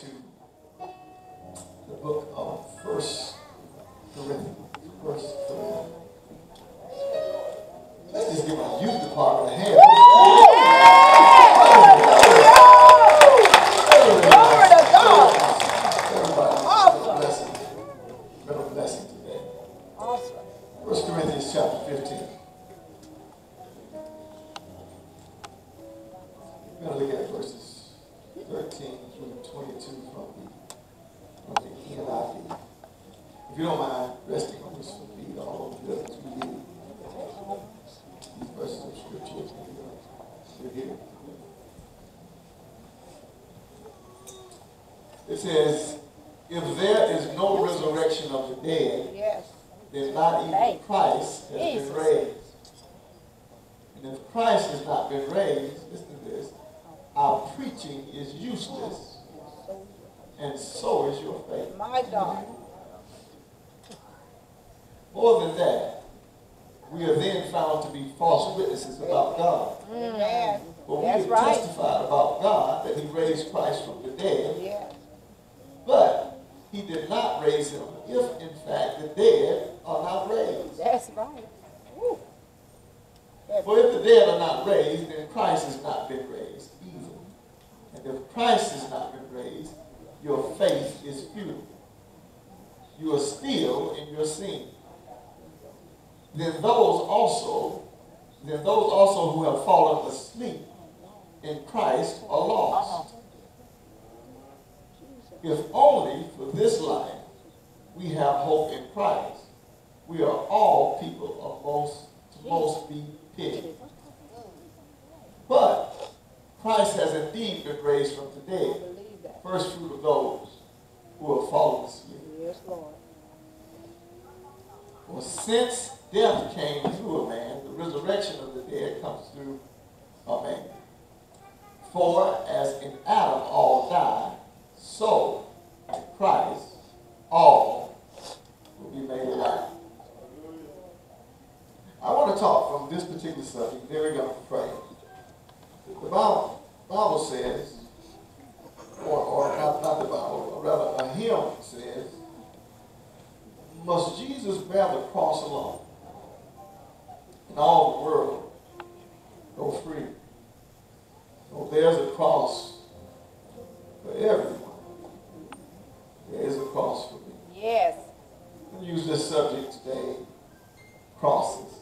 to the book of First More than that, we are then found to be false witnesses about God. Amen. For we That's have right. testified about God that he raised Christ from the dead, Yes. but he did not raise him if in fact the dead are not raised. That's right. For if the dead are not raised, then Christ has not been raised either. And if Christ has not been raised, your faith is futile. You are still in your sin. Then those also, then those also who have fallen asleep in Christ are lost. If only for this life we have hope in Christ, we are all people of most to most be pitied. But Christ has indeed been raised from the dead, first fruit of those who have fallen asleep. Yes, Lord. For since death came through a man, the resurrection of the dead comes through a man. For as in Adam all die, so in Christ all will be made alive. I want to talk from this particular subject, we're going to pray. The Bible, Bible says, or, or not, not the Bible, rather a hymn says, must Jesus bear the cross alone? And all the world go free. So there's a cross for everyone. There is a cross for me. Yes. I'm use this subject today, crosses.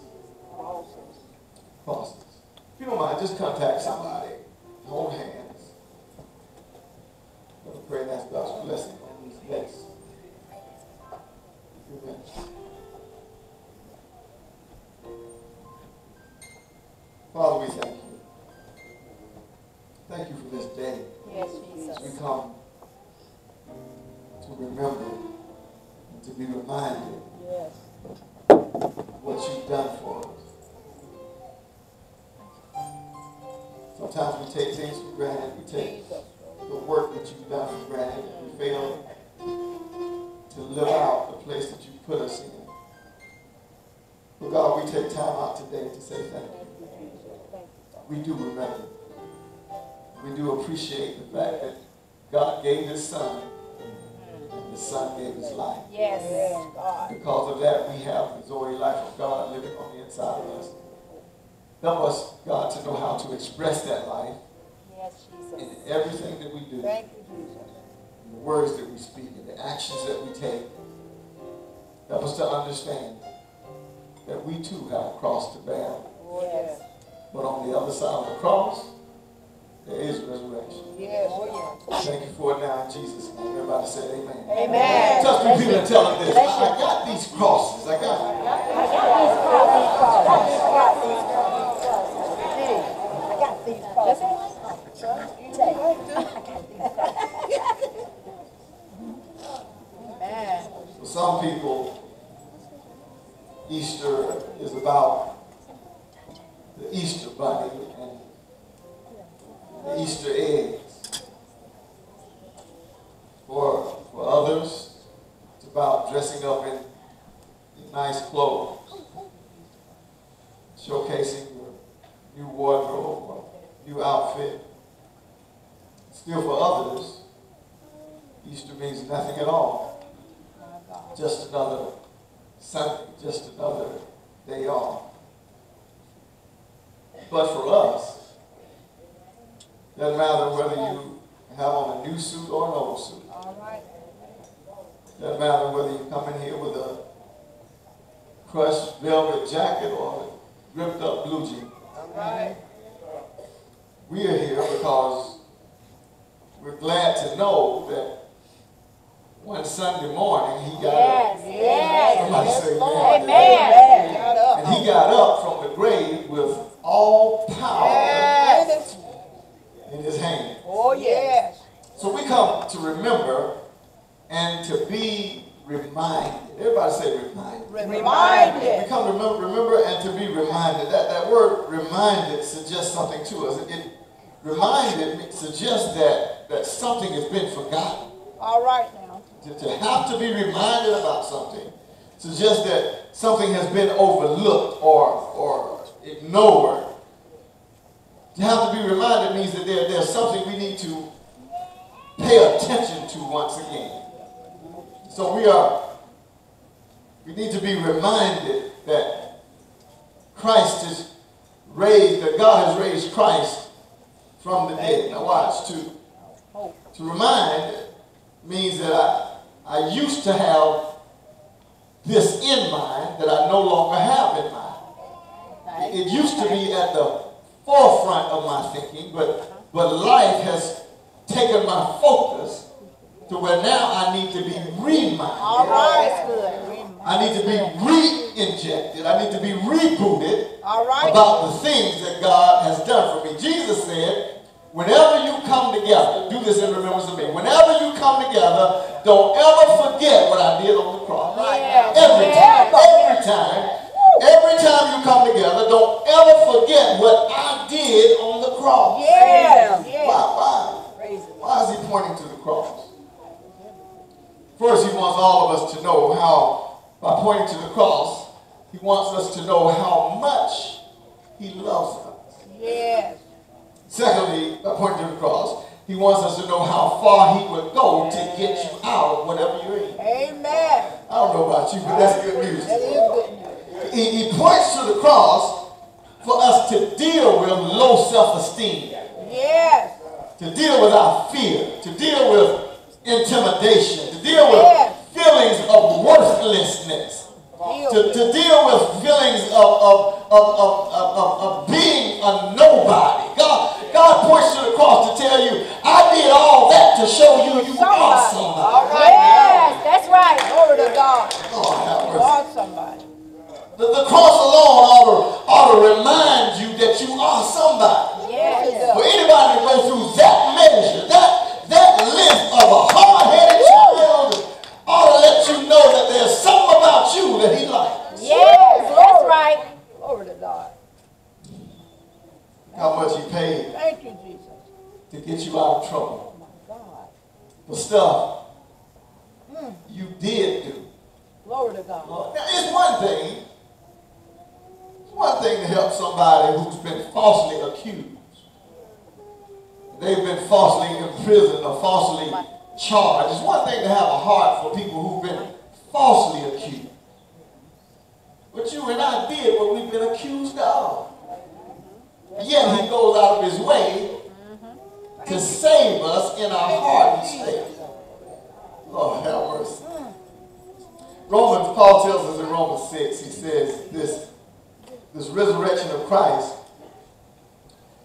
Awesome. Crosses. If you don't mind, just contact somebody. Hold hands. I'm pray and ask God's blessing on these next few minutes. Father, we thank you. Thank you for this day. Yes, As we come to remember and to be reminded Yes. what you've done for us. Sometimes we take things for granted. We take the work that you've done for granted. We fail Appreciate the fact that God gave his son and the son gave his life. Yes, God. Because of that, we have the Zoe life of God living on the inside of us. Help us, God, to know how to express that life Yes, in everything that we do, in Thank you, Jesus. the words that we speak, in the actions that we take. Help us to understand that we too have a cross to bear. Yes. But on the other side of the cross, there is resurrection. Yes. Oh, Thank you for it now in Jesus' name. Everybody say amen. Amen. Touch three people and tell them this. Bless I got these crosses. I got I got these crosses. I got these crosses. I got these crosses. I got these crosses. Amen. For some people, Easter is about the Easter bunny and the Easter eggs. For, for others, it's about dressing up in, in nice clothes, showcasing your new wardrobe or new outfit. Still for others, Easter means nothing at all. Just another Sunday, just another day off. But for us, doesn't matter whether you have on a new suit or an old suit. All right. Doesn't matter whether you come in here with a crushed velvet jacket or a ripped up blue jean. All right. We are here because we're glad to know that one Sunday morning he got up. Yes, yes. Somebody say Lord. amen. Amen. Got up. And he got up from the grave with all power Yes. in his hand. Oh, yes. So we come to remember and to be reminded. Everybody say reminded. We Reminded. come to remember, remember and to be reminded. That, that word reminded suggests something to us. It, it reminded suggests that, that something has been forgotten. All right now. To, to have to be reminded about something suggests that something has been overlooked or, or ignored. To have to be reminded means that there, there's something we need to pay attention to once again. So we are, we need to be reminded that Christ is raised, that God has raised Christ from the dead. Now watch, to, to remind means that I, I used to have this in mind that I no longer have in mind. It, it used to be at the forefront of my thinking, but, but life has taken my focus to where now I need to be reminded. All right. Good. I need to be re-injected. I need to be rebooted All right. about the things that God has done for me. Jesus said, whenever you come together, do this in remembrance of me. Whenever you come together, don't ever forget what I did on the cross. Yes. Every time, every time, every time you come together, don't ever forget what I did on the cross. Yes. Why, why? Praise the Lord. Why is he pointing to the cross? First, he wants all of us to know how, by pointing to the cross, he wants us to know how much he loves us. Yes. Secondly, by pointing to the cross, he wants us to know how far he would go to get you out of whatever you're in. Amen. I don't know about you, but that's good news. That is good news. He, he points to the cross for us to deal with low self-esteem. Yes. to deal with our fear, to deal with intimidation, to deal with Yes. feelings of worthlessness, to, to deal with feelings of, of, of, of, of, of, being a nobody. God, God points to the cross to to show you you are Somebody. somebody. All right. Yes. That's right. Glory to God. Oh, Lord have You mercy. are somebody. The, the cross alone ought to, ought to remind you that you are somebody. Yes. it For does. anybody to go through that measure, that that length of a hard-headed child ought to let you know that there's something about you that he likes. Yes. That's right. Glory to God. How much he paid Thank you, Jesus. to get you out of trouble My God. for stuff you did do. Glory to God. Now, it's one thing. It's one thing to help somebody who's been falsely accused. They've been falsely imprisoned or falsely charged. It's one thing to have a heart for people who've been falsely accused. But you and I did what we've been accused of. Yet he goes out of his way to save us in our hardened state. Lord have mercy. Romans, Paul tells us in Romans 6, he says this, this resurrection of Christ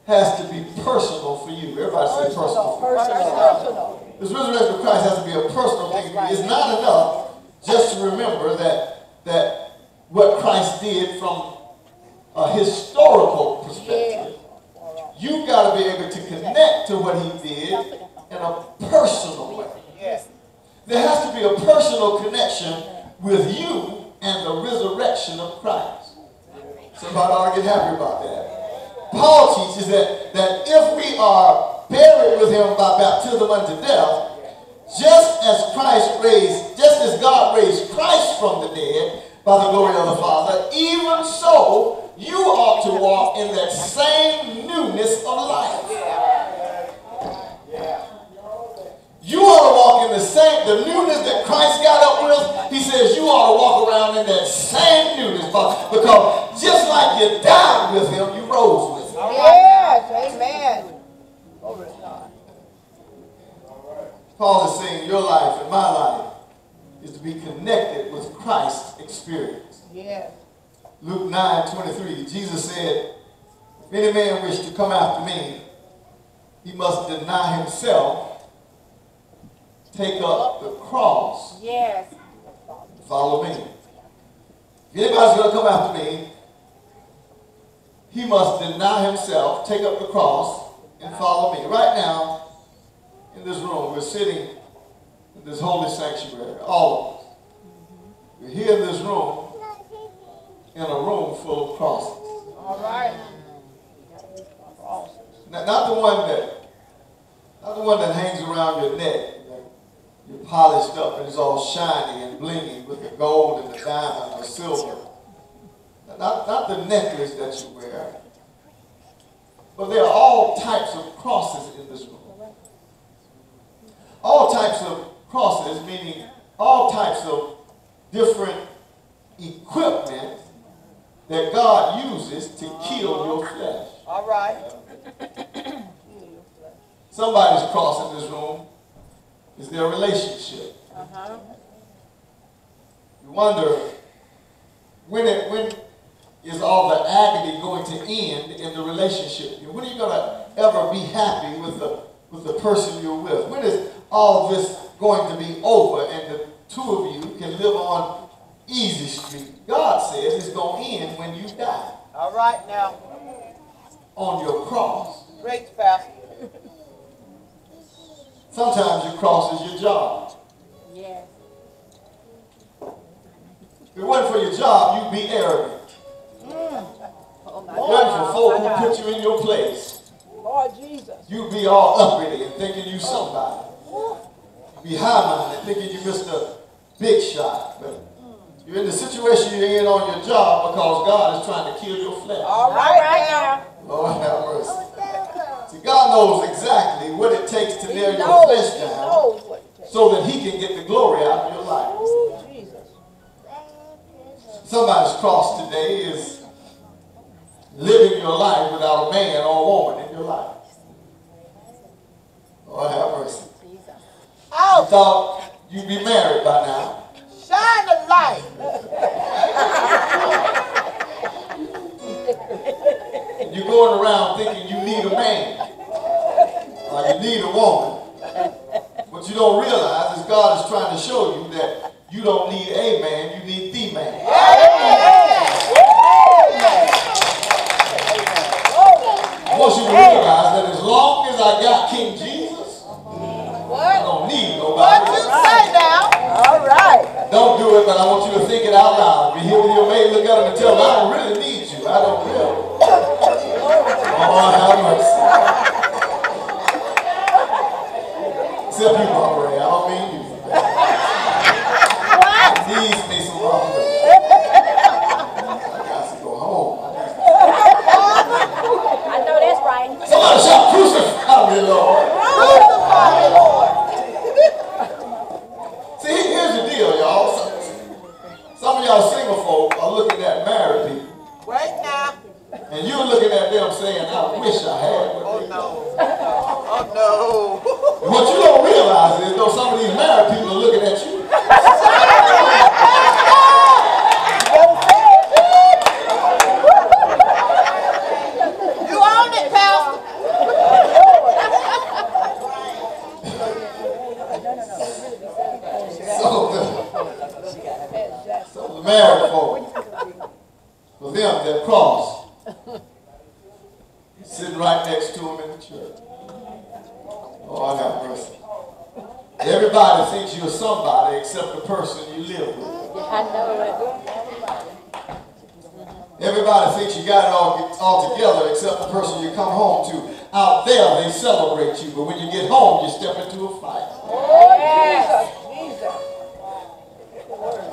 has to be personal for you. Everybody say personal. for you. Personal. Personal. This resurrection of Christ has to be a personal thing. It's not enough just to remember that that what Christ did from a historical perspective. You've got to be able to connect to what he did in a personal way. There has to be a personal connection with you and the resurrection of Christ. Somebody ought to get happy about that. Paul teaches that, that if we are buried with him by baptism unto death, just as Christ raised, just as God raised Christ from the dead by the glory of the Father, even so you ought to walk in that same newness of life. You ought to walk in the same, the newness that Christ got up with, he says you ought to walk around in that same newness because just like you died with him, you rose with him. Yes, amen. Glory to God. Paul is saying your life and my life is to be connected with Christ's experience. Yes. Luke 9 23, Jesus said, If any man wish to come after me, he must deny himself, take up the cross, Yes. follow me. If anybody's going to come after me, he must deny himself, take up the cross, and follow me. Right now, in this room, we're sitting in this holy sanctuary, all of us. We're here in this room, in a room full of crosses. All right. Crosses. Not, not the one that, not the one that hangs around your neck, that you're polished up and it's all shiny and blingy with the gold and the diamond or silver. Not, not the necklace that you wear. But there are all types of crosses in this room. All types of crosses, meaning all types of different equipment that God uses to kill your flesh. All right. Somebody's cross in this room is their relationship. Uh-huh. You wonder when it when is all the agony going to end in the relationship? When are you gonna ever be happy with the with the person you're with? When is all this going to be over and the two of you can live on easy street? God says it's gonna end when you die All right now. on your cross. Great pastor. Sometimes your cross is your job. Yes. If it wasn't for your job, you'd be arrogant. Mm. Oh my It wasn't for God. folk who put you in your place. Lord Jesus. You'd be all uppity and thinking you somebody. Be high-minded, thinking you Mr. Big Shot. But you're in the situation you're in on your job because God is trying to kill your flesh. All right, now. Lord have mercy. See, God knows person you come home to. Out there, they celebrate you, but when you get home, you step into a fight. Oh, Jesus. Jesus.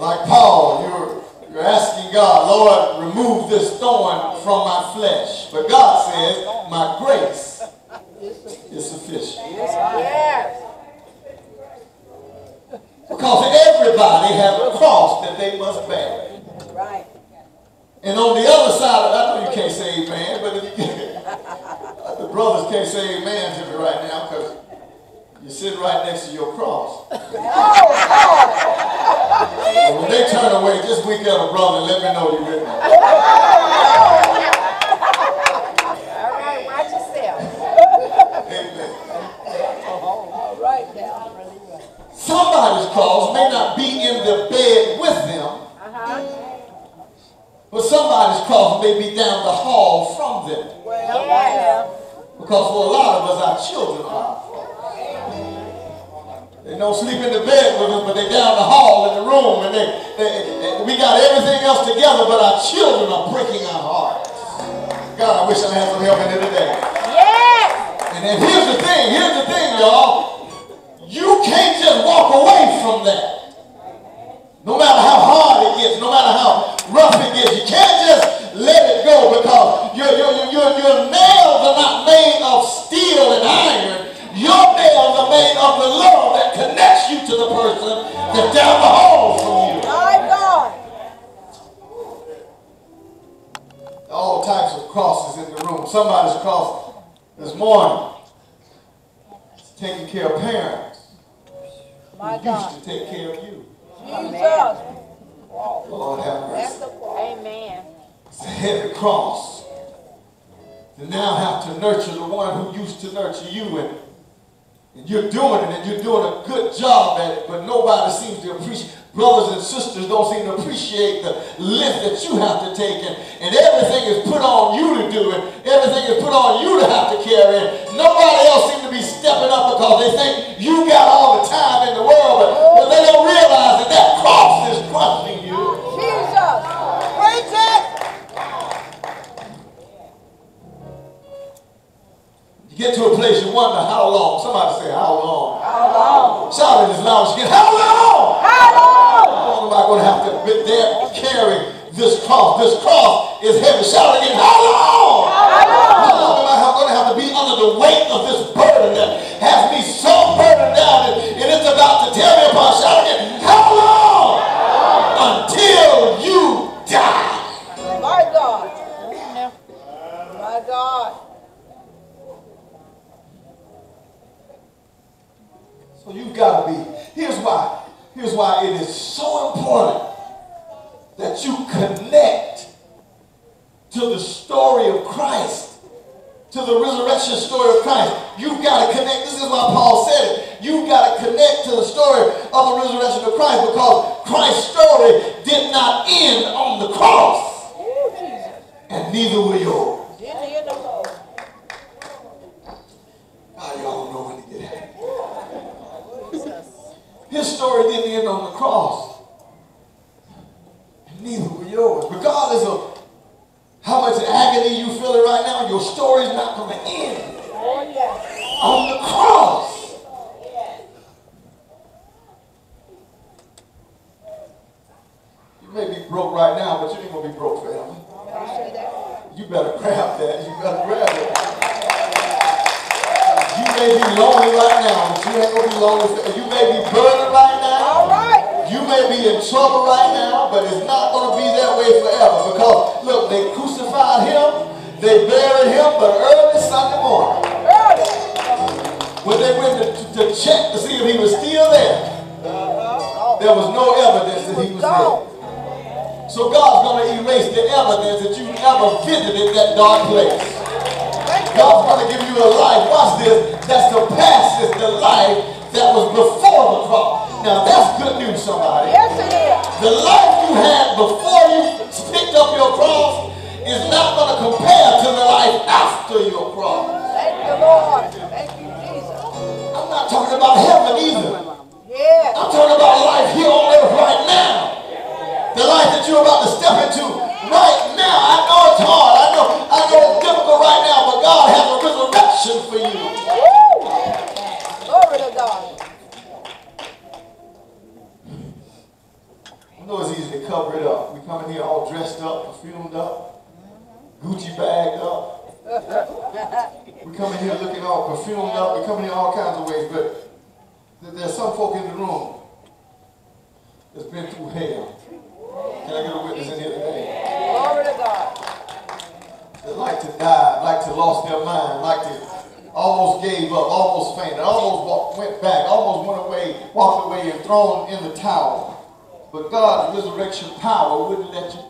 Like Paul, you're, you're asking God, Lord, remove this thorn from my flesh. But God says, my grace is sufficient. Yes. Because everybody has a cross that they must bear. Right. And on the other side, of, I know you can't say amen, but if you the brothers can't say amen to me right now because you're sitting right next to your cross. And oh, when they turn away, just wink at a brother and let me know you're with me. All right, watch yourself. Amen. All right now. Somebody's cross may not be in the bed. But somebody's cross may be down the hall from them. Well, Yeah. Because for a lot of us, our children are. They don't sleep in the bed with us, but they're down the hall in the room, and they, they, they- we got everything else together, but our children are breaking our hearts. God, I wish I had some help in here today. Yes. And then here's the thing, here's the thing, y'all. You can't just walk away from that. No matter how hard it gets, no matter how rough it gets, you can't just let it go because your, your, your, your, your nails are not made of steel and iron. Your nails are made of the love that connects you to the person that's down the hall from you. My God. All types of crosses in the room. Somebody's cross this morning taking care of parents My who God. used to take care of you. Jesus. Lord have mercy. That's the cross. Amen. It's a heavy cross. You now have to nurture the one who used to nurture you and, and you're doing it and you're doing a good job at it, but nobody seems to appreciate brothers and sisters don't seem to appreciate the lift that you have to take and, and everything is put on you to do it. Everything is put on you to have to carry it. Nobody not end on the cross, and neither will yours. Did you hear the Lord? Now y'all know when to get happy. His story didn't end on the cross. And neither will yours. Regardless of how much agony you feeling right now, your story's not going to end Oh, on the cross. You may be broke right now, but you ain't going to be broke forever. You say that? You better grab that. You better grab it. You may be lonely right now, but you ain't gonna be lonely. You may be burdened right now. All right. You may be in trouble right now, but it's not gonna be that way forever. Because look, they crucified him, they buried him, but early Sunday morning, Early. when they went to, to check to see if he was still there, uh-huh. there was no evidence that he was there. So God's gonna erase the evidence that you ever visited that dark place. God's going to give you a life, watch this, that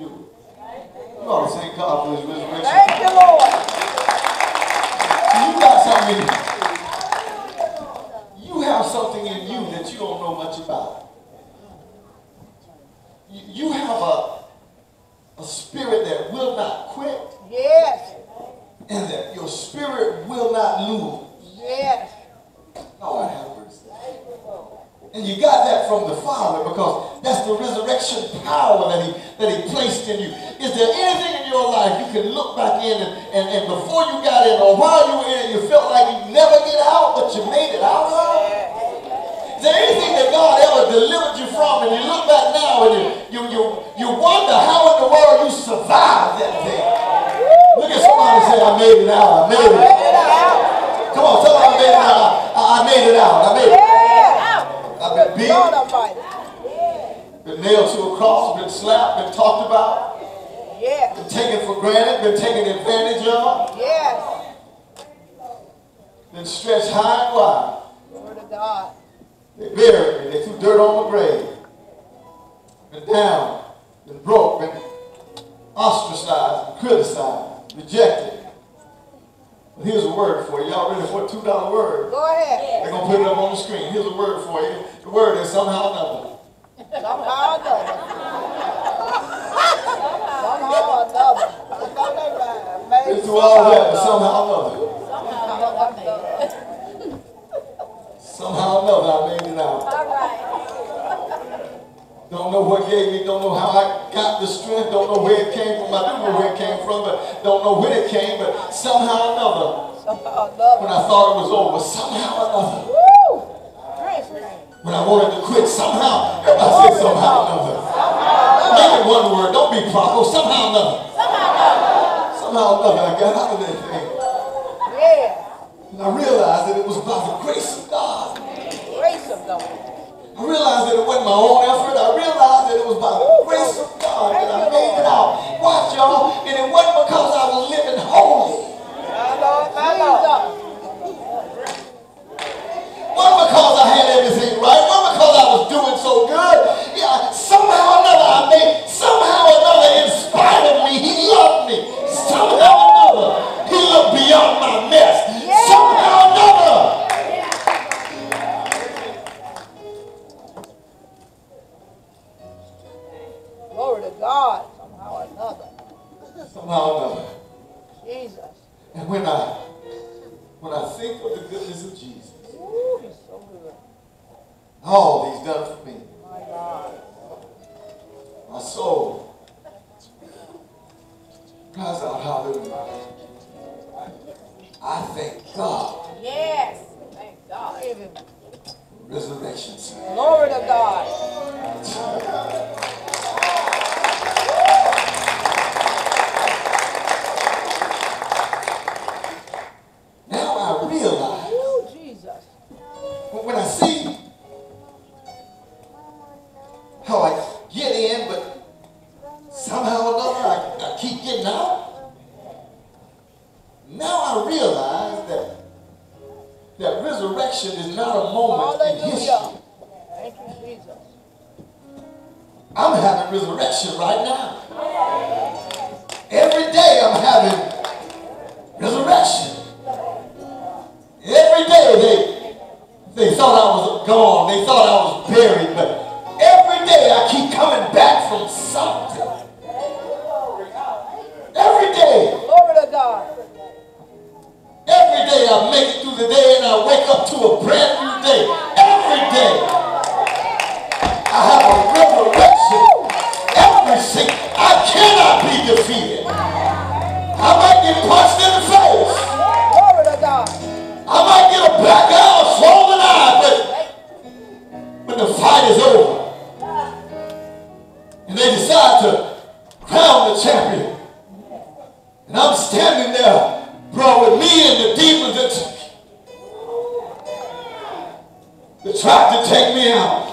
you. You ought to thank God for his resurrection Thank you, Lord. You got something. You have something in you that you don't know much about. You, you have a, a spirit that will not quit Yes. and that your spirit will not lose. Yes. Lord have mercy. And you got that from the Father because that's the resurrection power that he, that he placed in you. Is there anything in your life you can look back in and, and, and before you got in or while you were in it, you felt like you'd never get out, but you made it out of? Is there anything that God ever delivered you from and you look back now and you, you, you, you wonder how in the world you survived that thing? Look at somebody say, I made it out, I made it. Come on, tell them I made it out. I, I made it out. I made it. I've been beat, been nailed to a cross, been slapped, been talked about, Yes. been taken for granted, been taken advantage of, Yes. been stretched high and wide. To God. They buried me. They threw dirt on my grave. Been down, been broke, been ostracized, been criticized, rejected. But here's a word for you. Y'all ready for a $2 word? Go ahead. They're going to put it up on the screen. Here's a word for you. The word is somehow or another. Somehow or another. Somehow or another. I know that. Maybe Been through all that, but somehow somehow or another. or another. Somehow or another, I made it out. All right. Don't know what gave me, don't know how I got the strength, don't know where it came from. I do know where it came from, but don't know when it came. But somehow or another, when. I thought it was over, somehow or another! When I wanted to quit, somehow, everybody say somehow or another. Make it one word, don't be proper, somehow or another. Somehow or another, I got out of that thing. Yeah. And I realized that it was by the grace of God. Grace of God. I realized that it wasn't my own effort. I realized that it was by the grace of God that I made it out. Watch, y'all. And I'm standing there, bro, with me and the demons that, that tried to take me out.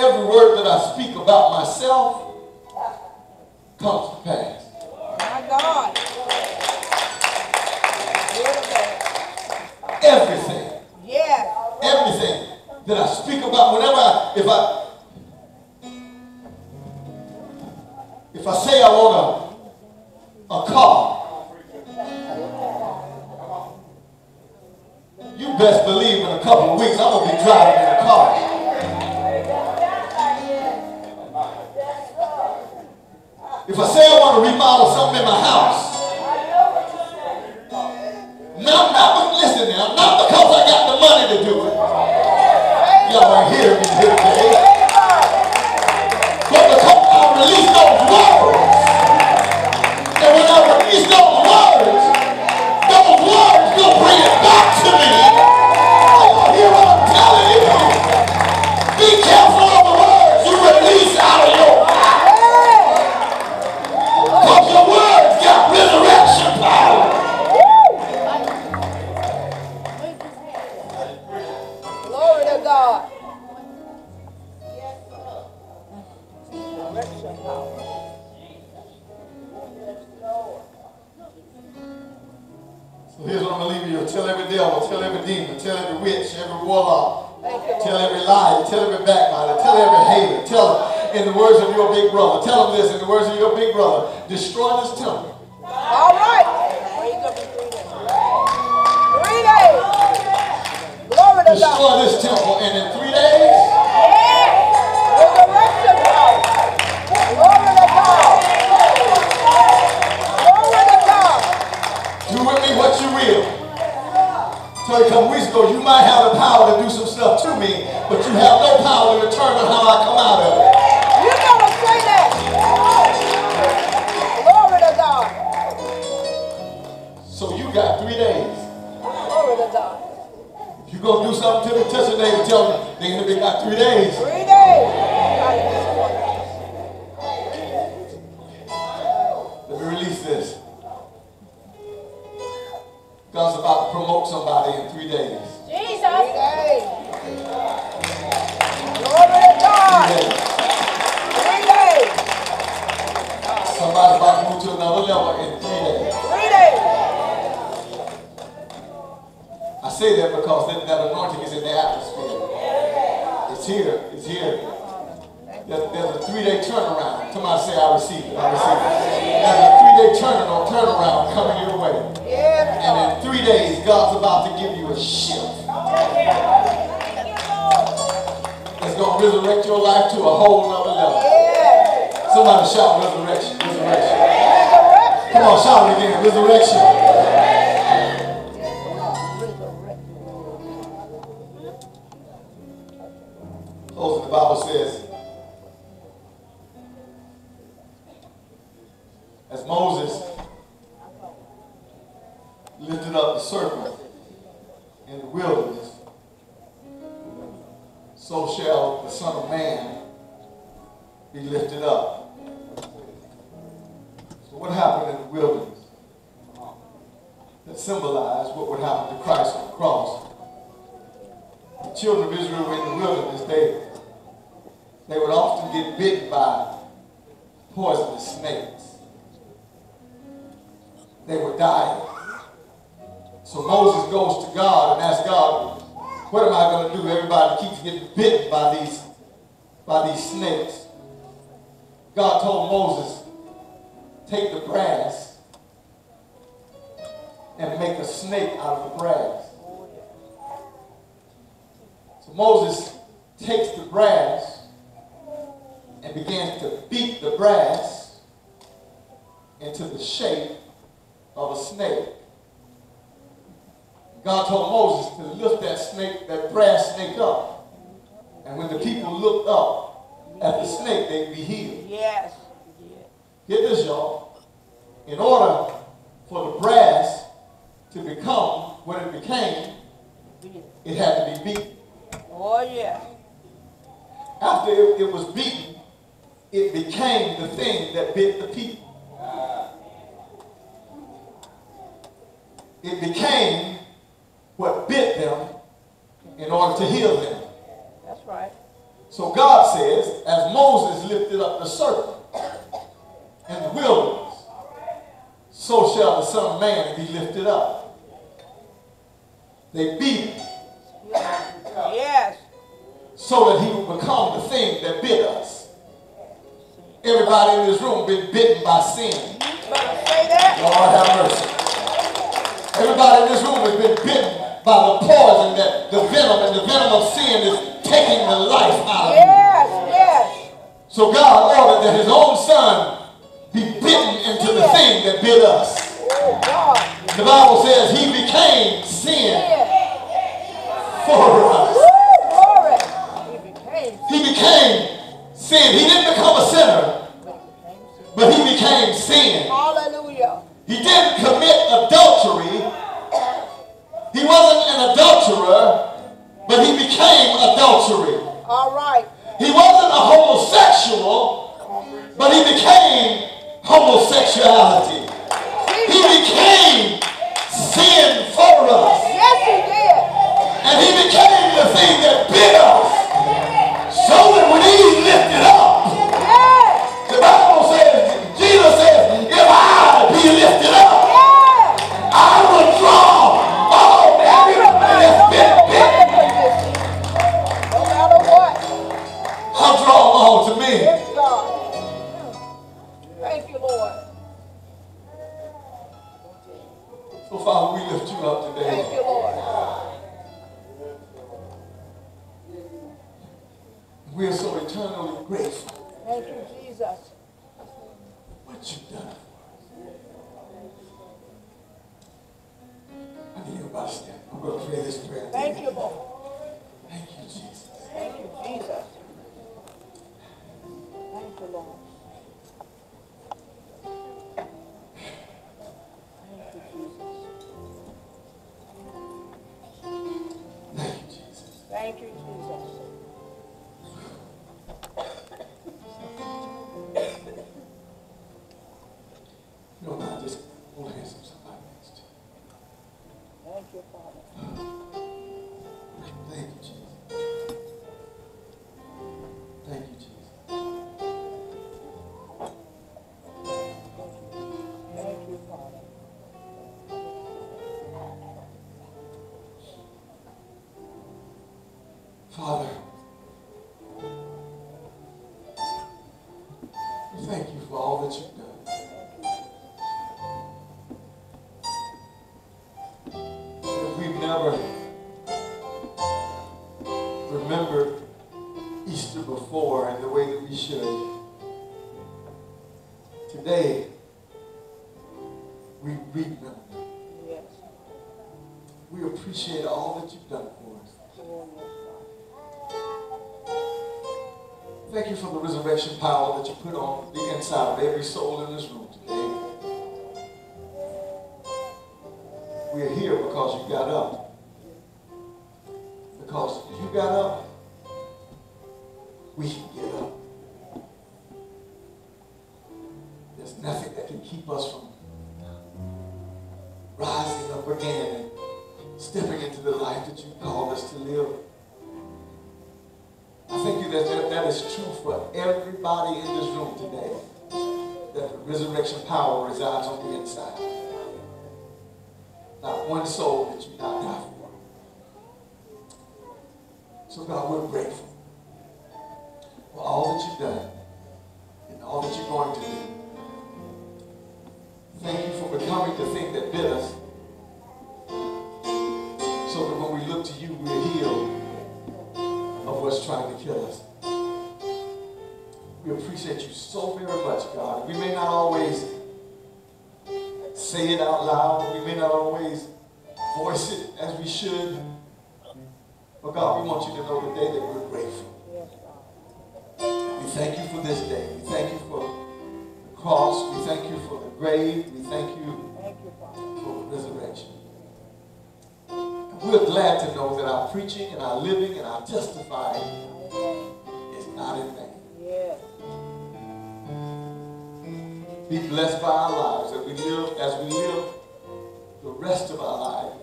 every word that I speak about myself comes to pass. My God. Everything. Yeah. Everything that I speak about whenever I, if I, if I say I want a, a car, you best believe in a couple of weeks I'm going to be driving in a car. If I say I want to remodel something in my house, lifted up the serpent in the wilderness, so shall the Son of Man be lifted up. So what happened in the wilderness? That symbolized what would happen to Christ on the cross. The children of Israel were in the wilderness. They, they would often get bitten by poisonous snakes. They would die so Moses goes to God and asks God, what am I going to do? Everybody keeps getting bitten by these, by these snakes. God told Moses, take the brass and make a snake out of the brass. So Moses takes the brass and begins to beat the brass into the shape of a snake. God told Moses to lift that snake, that brass snake up. And when the people looked up at the snake, they'd be healed. Yes. Get this, y'all. In order for the brass to become what it became, it had to be beaten. Oh, yeah. After it, it was beaten, it became the thing that bit the people. It became what bit them in order to heal them. That's right. So God says, as Moses lifted up the serpent in the wilderness, so shall the Son of Man be lifted up. They beat him Yes. so that he would become the thing that bit us. Everybody in this room been bitten by sin. Better say that. Lord have mercy. Everybody in this room has been bitten by the poison that the venom and the venom of sin is taking the life out of you. Yes, yes. So God ordered that his own son be bitten into the thing that bit us. Oh, God. The Bible says he became sin for us. He became sin. He didn't become a sinner, but he became sin. Hallelujah. He didn't commit adultery. He wasn't an adulterer, but he became adultery. All right. He wasn't a homosexual, but he became homosexuality. He became sin for us. Yes, he did. And he became the thing that bit us. So We are so eternally grateful Thank you, Jesus. what you've done. I need to stand. I'm going to pray this prayer. Thank you, Lord. Thank you, Jesus. Thank you, Jesus. Thank you, Lord. Remembered Easter before in the way that we should, today we remember. Yes. We appreciate all that you've done for us. Thank you for the resurrection power that you put on the inside of every soul in this room today. We are here because you got up. Because got up, we can get up. There's nothing that can keep us from rising up again and stepping into the life that you called us to live. I thank you that, that that is true for everybody in this room today. That the resurrection power resides on the inside. Not one soul that you not die for. So God, we're grateful for all that you've done and all that you're going to do. Thank you for becoming the thing that bit us. But God, we want you to know today that we're grateful. We thank you for this day. We thank you for the cross. We thank you for the grave. We thank you for the resurrection. And we're glad to know that our preaching and our living and our testifying is not in vain. Be blessed by our lives as we live, as we live the rest of our lives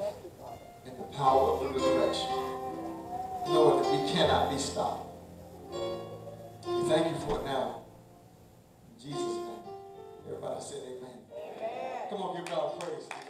in the power of the resurrection, knowing that we cannot be stopped. We thank you for it now. In Jesus' name. Everybody said amen. Come on, give God praise.